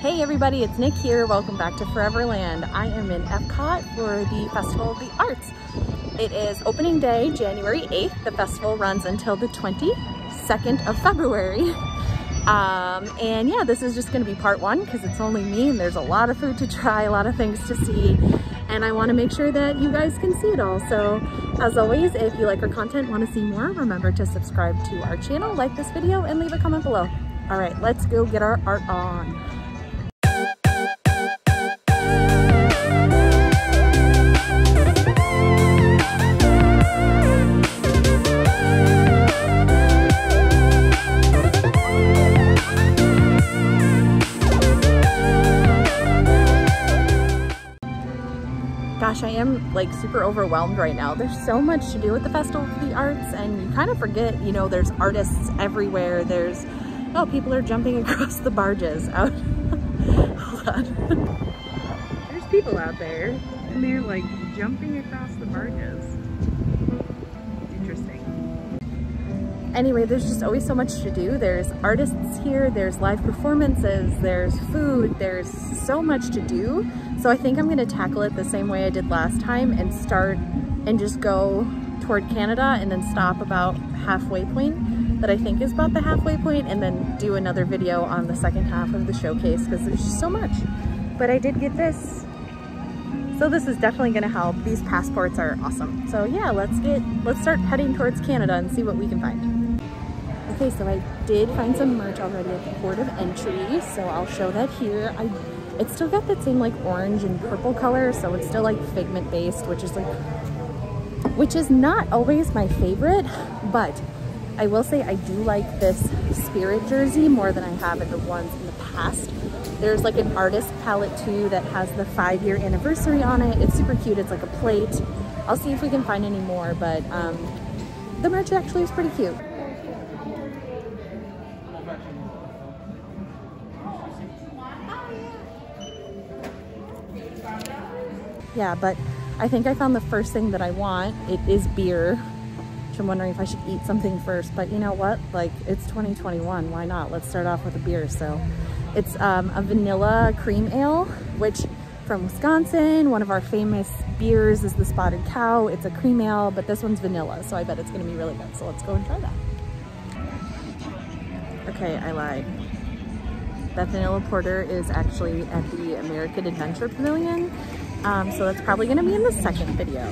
Hey everybody, it's Nik here. Welcome back to Foreverland. I am in Epcot for the Festival of the Arts. It is opening day, January 8th. The festival runs until the 22nd of February. Um, and yeah, this is just gonna be part one because it's only me and there's a lot of food to try, a lot of things to see. And I wanna make sure that you guys can see it all. So as always, if you like our content, wanna see more, remember to subscribe to our channel, like this video, and leave a comment below. All right, let's go get our art on. Like super overwhelmed right now. There's so much to do at the Festival of the Arts and you kind of forget, you know, there's artists everywhere. There's, oh, people are jumping across the barges out. Hold on. There's people out there and they're like jumping across the barges. Interesting. Anyway, there's just always so much to do. There's artists here, there's live performances, there's food, there's so much to do. So I think I'm gonna tackle it the same way I did last time and start and just go toward Canada and then stop about halfway point that I think is about the halfway point and then do another video on the second half of the showcase because there's just so much. But I did get this. So this is definitely gonna help. These passports are awesome. So yeah, let's get, let's start heading towards Canada and see what we can find. Okay, so I did find some merch already at the port of entry, so I'll show that here. I it's still got that same like orange and purple color, so it's still like figment based, which is like, which is not always my favorite, but I will say I do like this spirit jersey more than I have in the ones in the past. There's like an artist palette too that has the five year anniversary on it. It's super cute, it's like a plate. I'll see if we can find any more, but um, the merch actually is pretty cute. Yeah, but I think I found the first thing that I want. It is beer, which I'm wondering if I should eat something first, but you know what? Like, it's 2021, why not? Let's start off with a beer. So it's um, a vanilla cream ale, which from Wisconsin, one of our famous beers is the Spotted Cow. It's a cream ale, but this one's vanilla, so I bet it's gonna be really good. So let's go and try that. Okay, I lied. That vanilla porter is actually at the American Adventure Pavilion. Um, so that's probably gonna be in the second video.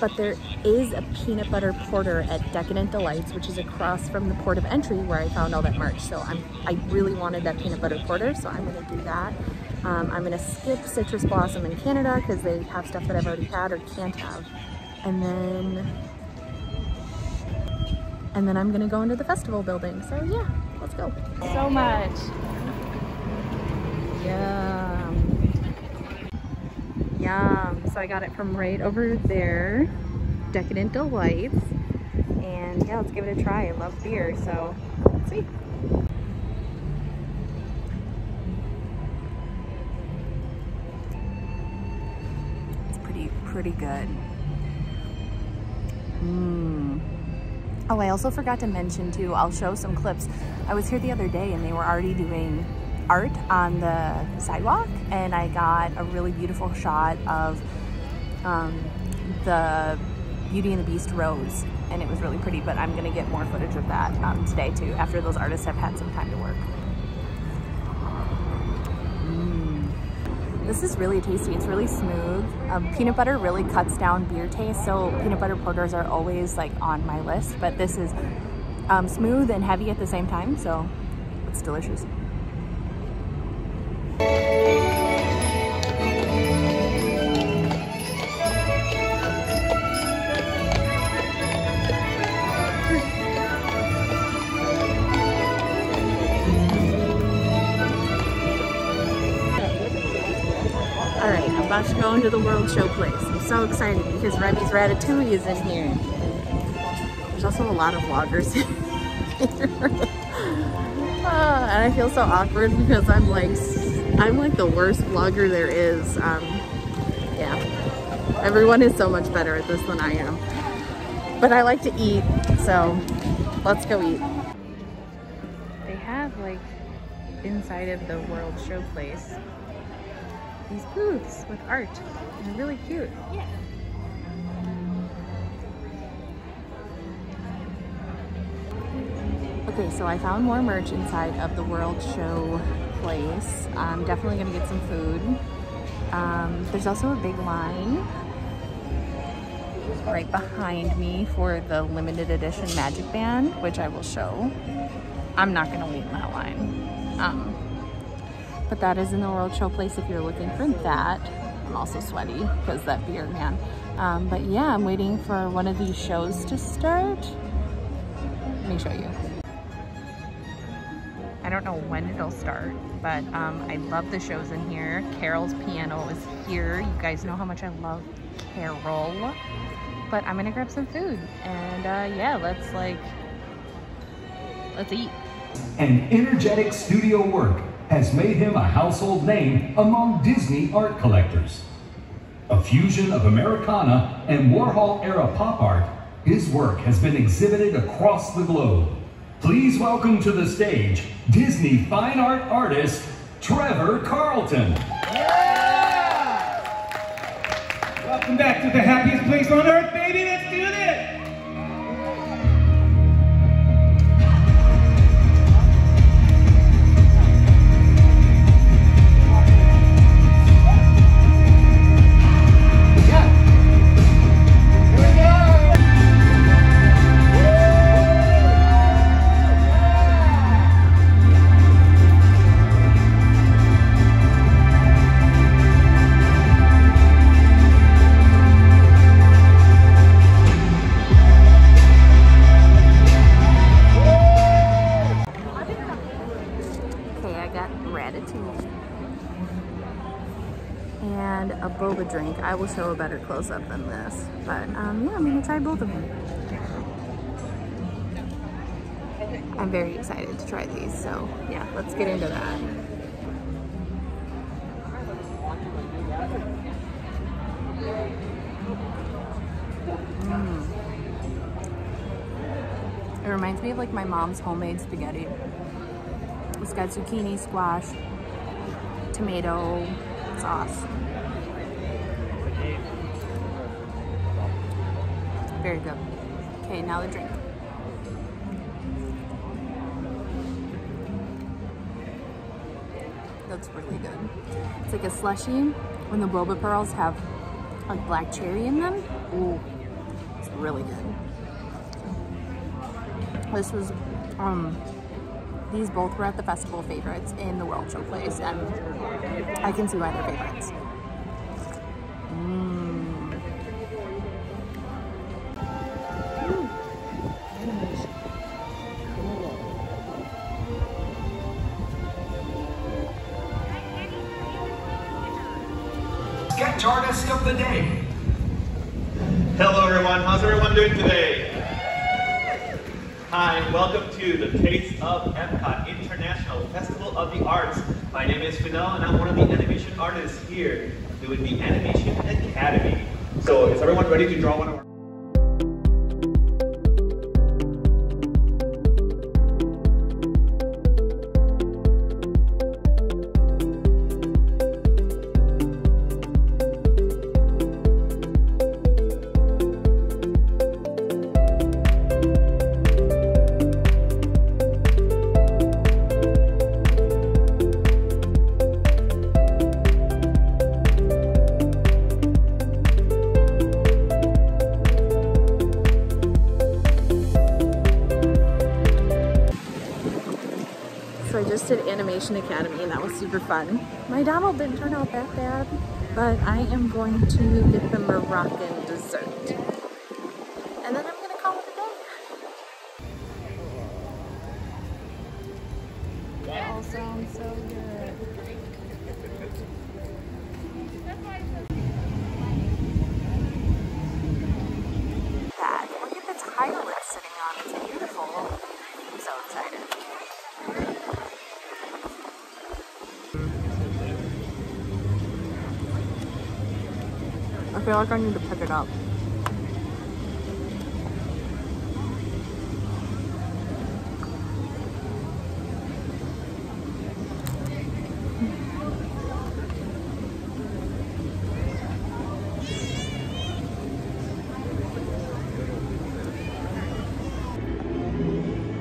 But there is a peanut butter porter at Decadent Delights, which is across from the port of entry where I found all that merch. So I'm, I really wanted that peanut butter porter, so I'm gonna do that. Um, I'm gonna skip Citrus Blossom in Canada because they have stuff that I've already had or can't have. And then, and then I'm gonna go into the festival building. So yeah, let's go. So much. Yeah. Yum. So I got it from right over there, Decadent Delights. And yeah, let's give it a try. I love beer, so let's see. It's pretty, pretty good. Mmm. Oh, I also forgot to mention too, I'll show some clips. I was here the other day and they were already doing art on the sidewalk and I got a really beautiful shot of um, the Beauty and the Beast rose and it was really pretty but I'm gonna get more footage of that um, today too after those artists have had some time to work. Mm. This is really tasty. It's really smooth. Um, peanut butter really cuts down beer taste, so peanut butter porters are always like on my list, but this is um, smooth and heavy at the same time, so it's delicious. All right, I'm about to go into the World Showplace. I'm so excited because Remy's Ratatouille is in here. There's also a lot of vloggers here. uh, and I feel so awkward because I'm like, I'm like the worst vlogger there is. Um, yeah, everyone is so much better at this than I am. But I like to eat, so let's go eat. They have like inside of the World Show Place these booths with art. They're really cute. Yeah. Okay, so I found more merch inside of the World Show place. I'm definitely gonna get some food. Um, there's also a big line right behind me for the limited edition Magic Band, which I will show. I'm not gonna wait in that line. Um, but that is in the World Showplace if you're looking for that. I'm also sweaty because that beard, man. Um, but yeah, I'm waiting for one of these shows to start. Let me show you. I don't know when it'll start, but um, I love the shows in here. Carol's piano is here. You guys know how much I love Carol. But I'm gonna grab some food and uh, yeah, let's like, let's eat. An energetic studio work has made him a household name among Disney art collectors. A fusion of Americana and Warhol-era pop art, his work has been exhibited across the globe. Please welcome to the stage, Disney fine art artist, Trever Carlton. Yeah! Welcome back to the happiest place on earth, baby. And a boba drink. I will show a better close-up than this, but um, yeah, I'm gonna try both of them. I'm very excited to try these, so yeah, let's get into that. Mm. It reminds me of like my mom's homemade spaghetti. It's got zucchini, squash, tomato sauce. Very good. Okay, now the drink. That's really good. It's like a slushy when the boba pearls have like black cherry in them. Ooh, it's really good. This was um these both were at the festival favorites in the World Showplace, and I can see why they're favorites. Sketch artist of the day. Hello everyone, how's everyone doing today? Hi, welcome to the Taste of Epcot International Festival of the Arts. My name is Finel and I'm one of the animation artists here doing the Animation Academy. So is everyone ready to draw one of our just did Animation Academy and that was super fun. My Donald didn't turn out that bad, but I am going to get the Moroccan dessert. And then I'm gonna call it a day. That all sounds so I feel like I need to pick it up.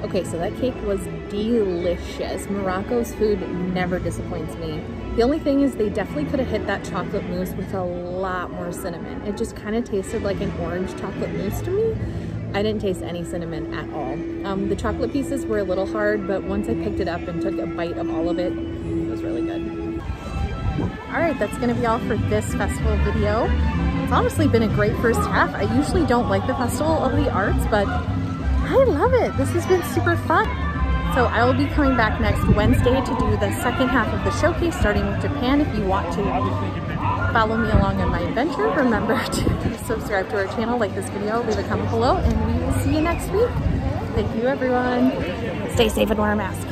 Okay, so that cake was delicious. Morocco's food never disappoints me. The only thing is they definitely could have hit that chocolate mousse with a lot more cinnamon. It just kind of tasted like an orange chocolate mousse to me. I didn't taste any cinnamon at all. Um, the chocolate pieces were a little hard, but once I picked it up and took a bite of all of it, it was really good. All right, that's gonna be all for this festival video. It's honestly been a great first half. I usually don't like the Festival of the Arts, but I love it. This has been super fun. So I will be coming back next Wednesday to do the second half of the showcase, starting with Japan. If you want to follow me along on my adventure, remember to subscribe to our channel, like this video, leave a comment below, and we will see you next week. Thank you, everyone. Stay safe and wear a mask.